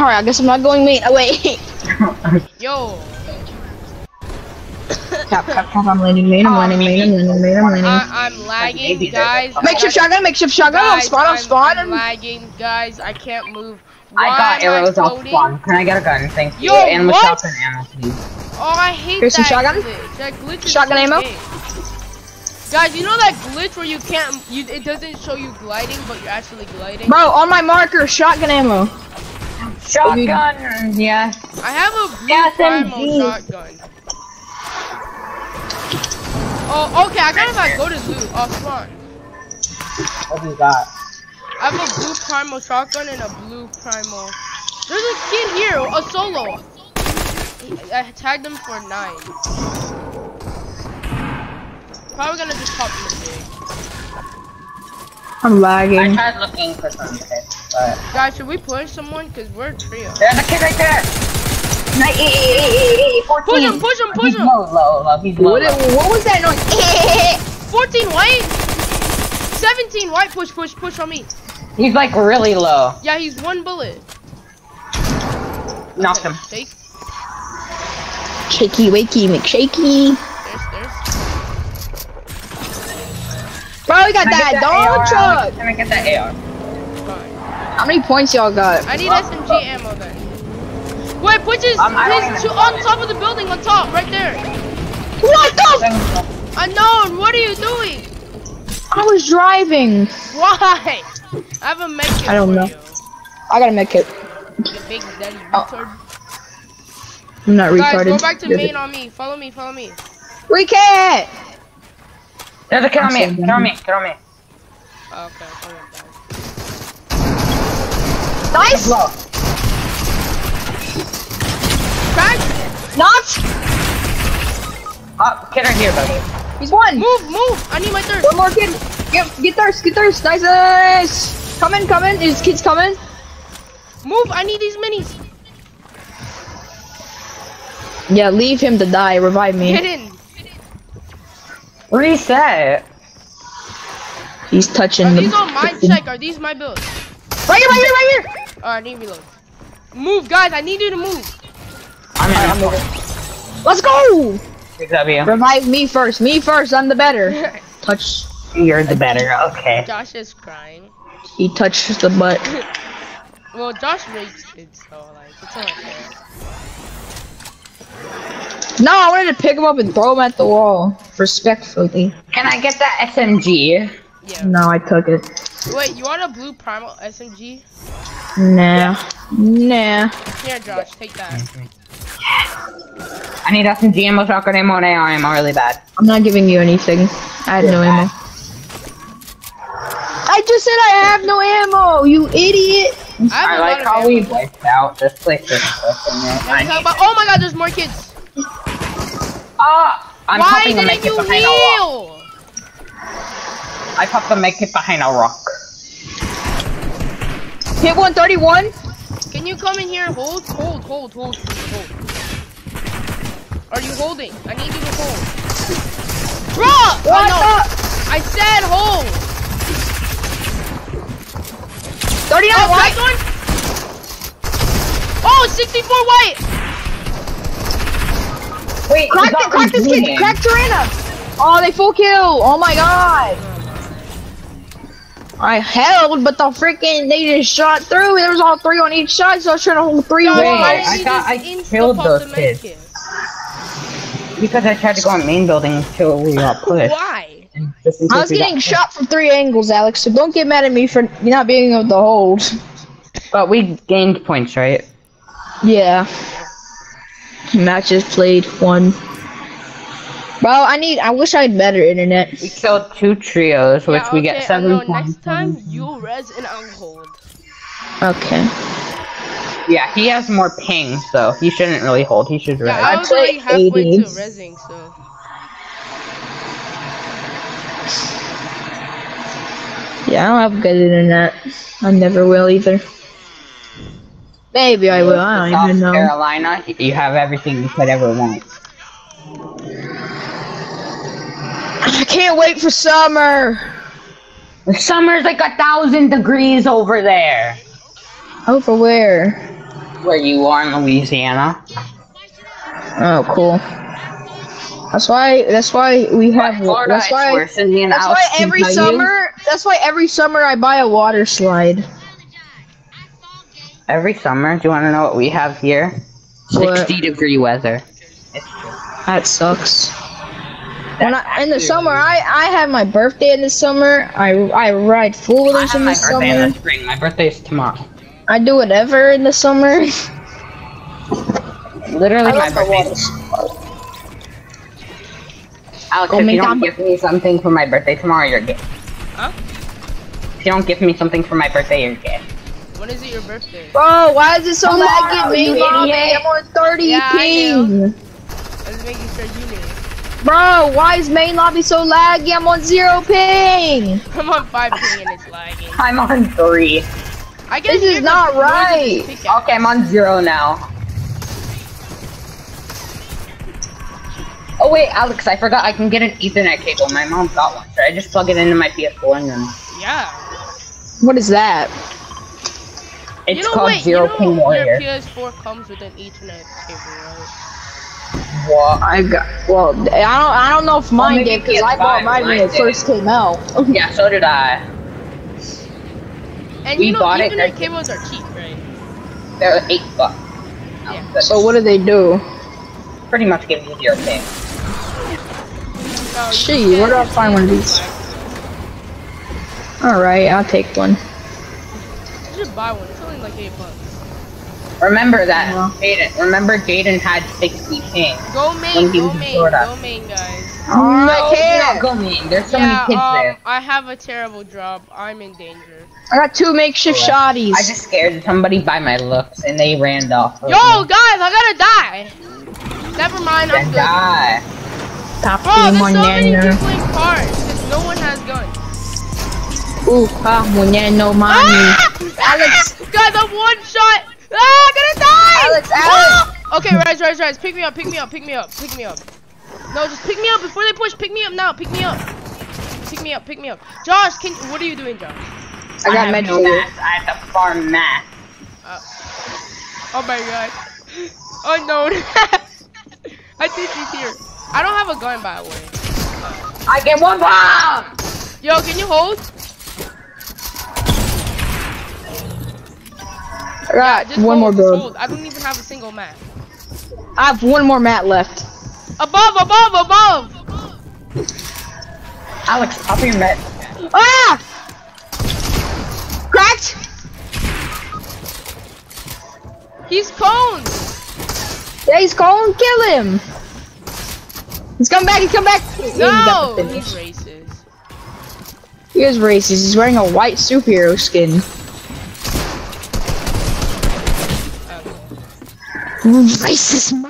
Alright, I guess I'm not going main. Oh, wait. Yo. cap, cap, cap, I'm landing main, I'm landing main, I'm landing main, I'm landing. I, I'm lagging, guys. Makeshift shotgun, makeshift shotgun, Guys, spawn, I'm, spawn. I'm lagging, guys. I can't move. I got arrows off floating? spawn. Can I get a gun? Thank you. Yo, and what? shotgun ammo, please. Oh, I hate Here's that shotgun? glitch. That glitch Shotgun ammo? Guys, you know that glitch where you can't, you, it doesn't show you gliding, but you're actually gliding? Bro, on my marker, shotgun ammo. Shotgun, Yeah. I have a blue Yes, primal indeed. shotgun. Oh, okay, I gotta like, go to zoo. Oh, spawn. What do you got? I have a blue primal shotgun and a blue primal. There's a kid here, a solo. I tagged him for nine. Probably gonna just pop in the big. I'm I lagging. tried looking for something, but Guys, should we push someone? Cause we're a trio. there's a kid right there. Nice, eh, eh, eh, eh, 14. Push him, push him, push He's him. low, low, low. He's low. What, low. what was that noise? 14 white. 17 white. Push, push, push on me. He's like really low. Yeah, he's one bullet. Knocked him. Take. Shaky, wakey, McShaky. Bro, we got Can I that get dog AR, Alex? truck. Can I get that AR? How many points y'all got? I need SMG ammo then. Wait, push his, Um, his to, on top of the building, on top, right there. What the? Unknown, what are you doing? I was driving. Why? I have a medkit I don't for know. you. I gotta make it. You big daddy Oh. I'm not Guys, retarded. go back to main on me. Follow me, follow me. Recat! There's a kid on I'm me. so Get on me. Get on me. Oh, okay, hold on, guys. Nice! Low. Crack! Not! Oh, kid right here, buddy. He's one! Move, move! I need my third. One more kid! Get, get thirst, get thirst! Nice, nice! Coming, coming! His kid's coming! Move! I need these minis. Yeah, leave him to die. Revive me. Get in. Reset. He's touching Are the. these on my check? Are these my builds? Right here, right here, right here! Alright, I need reload. Move, guys! I need you to move. I'm Alright, I'm moving. Let's go! Big W. Revive me first. Me first. I'm the better. Touch. You're the better. Okay. Josh is crying. He touched the butt. Well, Josh rapes kids, so like it's not fair. No, I wanted to pick him up and throw him at the wall. Respectfully. Can I get that SMG? Yeah. No, I took it. Wait, you want a blue primal SMG? Nah. Nah. Here, Josh, take that. I need SMG ammo, shotgun ammo, and AR ammo I am really bad. I'm not giving you anything. I had no ammo. I just said I have no ammo, you idiot! I I like how we wiped out this place. Is Let me talk about- oh my God, there's more kids. Ah, I'm Why didn't make it you behind a rock. heal? I popped a make it behind a rock. Hit 131. Can you come in here and hold? Hold, hold, hold, hold. Are you holding? I need you to hold. Bruh! What I, know. the? I said hold! 39 Oh, white. cracked one? Oh, 64 white! Wait, Crack, the, crack this kid. Crack Serena. Oh, they full kill. Oh my god. I held, but the freaking they just shot through. There was all three on each side, so I was trying to hold three Yo, on Wait, one. I you thought just I insta killed those kids. Because I tried to go on main building until uh, we got pushed. Why? And I was getting pushed. shot from three angles, Alex. So don't get mad at me for not being able to hold. But we gained points, right? Yeah. Matches played one. Bro, I need. I wish I had better internet. We killed two trios, which Yeah, we get seven I know, points. Next time, you'll res and I'll hold. Okay. Yeah, he has more ping, so he shouldn't really hold. He should Yeah. I I was play already halfway to 80s. resing, so. Yeah, I don't have good internet. I never will either. Maybe I will. I don't South even know. Carolina, you have everything you could ever want. I can't wait for summer. The summer's like a thousand degrees over there. Over where? where you are in Louisiana. Oh, cool. That's why. That's why we have. Florida, That's why. worse. Cindy That's Alex why every tell you. summer. That's why every summer I buy a water slide. Every summer, do you want to know what we have here? What? 60 degree weather. That sucks. When I, in the summer, I I have my birthday in the summer. I I ride four I have in my the birthday in summer. the spring. My birthday is tomorrow. I do whatever in the summer. Literally, I my birthday. Water. Alex, Go if you don't give me something for my birthday tomorrow, you're gay. Huh? If you don't give me something for my birthday, you're gay. When is it your birthday? Bro, why is it so Tomorrow, laggy, you me, mommy? idiot. I'm on 30 Yeah, ping. I was making sure you knew. Bro, why is main lobby so laggy? I'm on zero ping. I'm on 5 ping and it's lagging. I'm on three. I guess This is not the noise of right. Okay, I'm on zero now. Oh wait, Alex, I forgot I can get an Ethernet cable. My mom got one. Should I just plug it into my PS4 and then Yeah. What is that? it's you know, called wait, Zero you know Ping Warrior. Your PS4 comes with an Ethernet cable, right? What? I got. Well, I don't. I don't know if mine maybe did because I bought mine when mine it first came out. Yeah, so did I. And We you know, bought it, Ethernet right? cables are cheap, right? They're eight bucks. Yeah. So what do they do? pretty much gives you zero ping. No, Gee, where do I find one of these? All right, I'll take one. You should buy one. It's only like 8 bucks. Remember that, Yeah. Jaden. Remember Jaden had 60 ping. Go When main, he go was in main, Florida. go main, guys. I no, can't. not going. There's so yeah, many kids um, there. I have a terrible job. I'm in danger. I got two makeshift shotties. I just scared somebody by my looks and they ran off. Yo, guys, I gotta die. Never mind, I'm Then good. die. Top Bro, there's team so on many Nano. people in cars because no one has guns. Ooh, ah, Muñeno, mommy. Ah! Alex. Guys, I'm one shot. Ah, I'm gonna die. Alex, Ah! Alex. Okay, rise, rise, rise. Pick me up, pick me up, pick me up, pick me up. No, just pick me up before they push. Pick me up now. Pick me up. Pick me up, pick me up. Josh, can what are you doing, Josh? I got have med no for math. I have to farm math. Oh my god. Unknown. I think he's here. I don't have a gun, by the way. I get one bomb! Yo, can you hold? I got Just one more hold, just build. I don't even have a single mat. I have one more mat left. Above, above, above! Alex, pop your med. Ah! Cracked! He's coned! Yeah, he's calling. Kill him. He's coming back. He's coming back. Yeah, he No! He's finish. racist. He is racist. He's wearing a white superhero skin. Okay. Racist